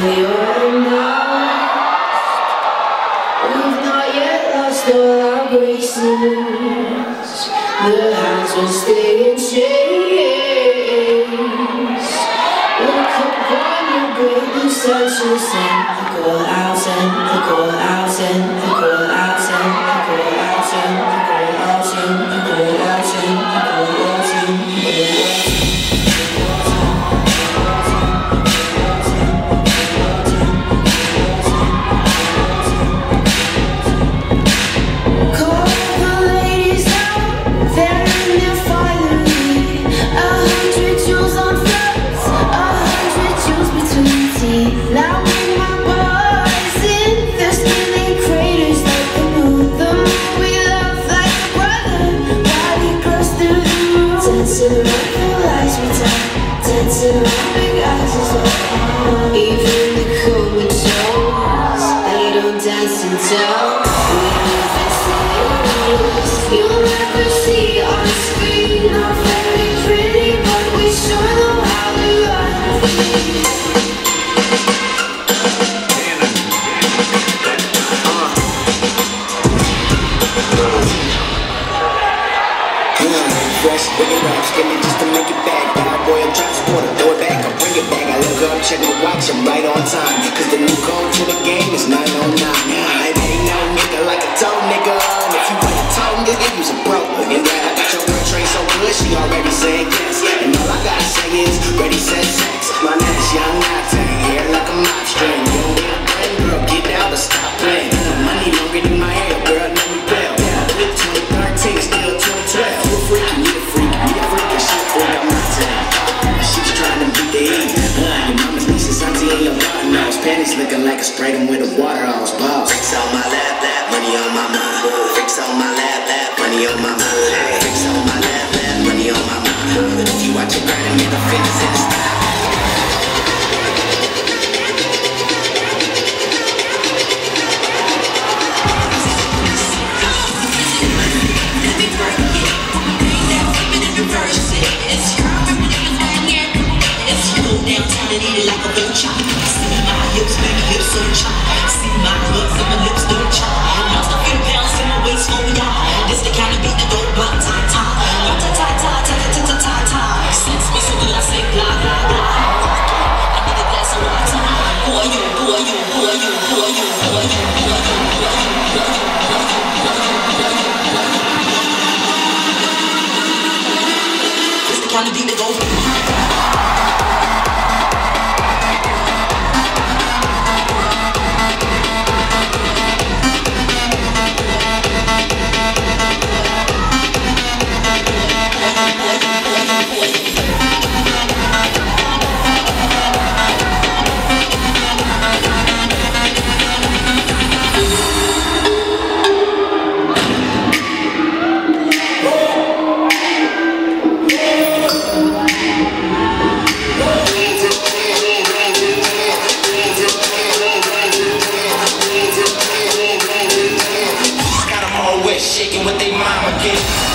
Lost. We've not yet lost all our graces. The hands will stay in chains. And the you'll never see on screen. Not very right on time. Looking like I sprayed them with a water hose. Balls. Freaks on my lap, lap, money on my mind. Freaks on my lap, lap, money on my mind. Freaks on my lap, lap, money on my mind. If you watch your grind and get the fingers in the style. Kind what they mama gave.